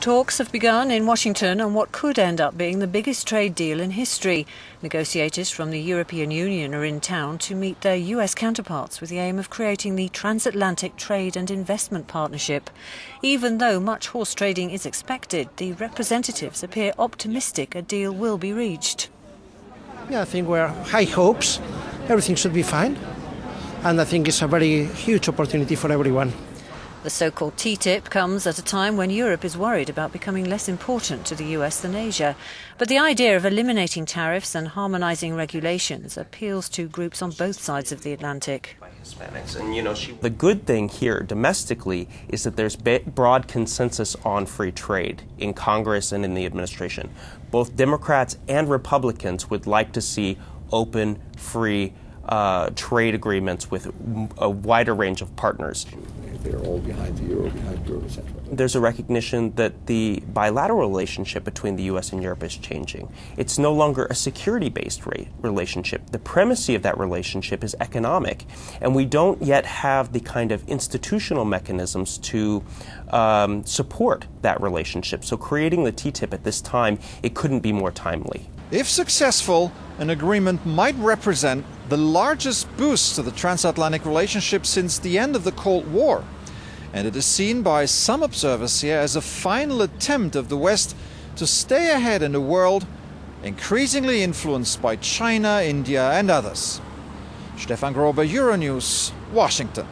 Talks have begun in Washington on what could end up being the biggest trade deal in history. Negotiators from the European Union are in town to meet their US counterparts with the aim of creating the Transatlantic Trade and Investment Partnership. Even though much horse trading is expected, the representatives appear optimistic a deal will be reached. Yeah, I think we're high hopes. Everything should be fine. And I think it's a very huge opportunity for everyone. The so called TTIP comes at a time when Europe is worried about becoming less important to the US than Asia. But the idea of eliminating tariffs and harmonizing regulations appeals to groups on both sides of the Atlantic. And, you know, she... The good thing here domestically is that there's broad consensus on free trade in Congress and in the administration. Both Democrats and Republicans would like to see open, free uh, trade agreements with a wider range of partners they're all behind the euro, behind euro, etc. There's a recognition that the bilateral relationship between the U.S. and Europe is changing. It's no longer a security-based relationship. The primacy of that relationship is economic, and we don't yet have the kind of institutional mechanisms to um, support that relationship. So, creating the TTIP at this time, it couldn't be more timely. If successful, an agreement might represent the largest boost to the transatlantic relationship since the end of the Cold War. And it is seen by some observers here as a final attempt of the West to stay ahead in a world increasingly influenced by China, India, and others. Stefan Grobe, Euronews, Washington.